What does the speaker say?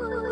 Ooh.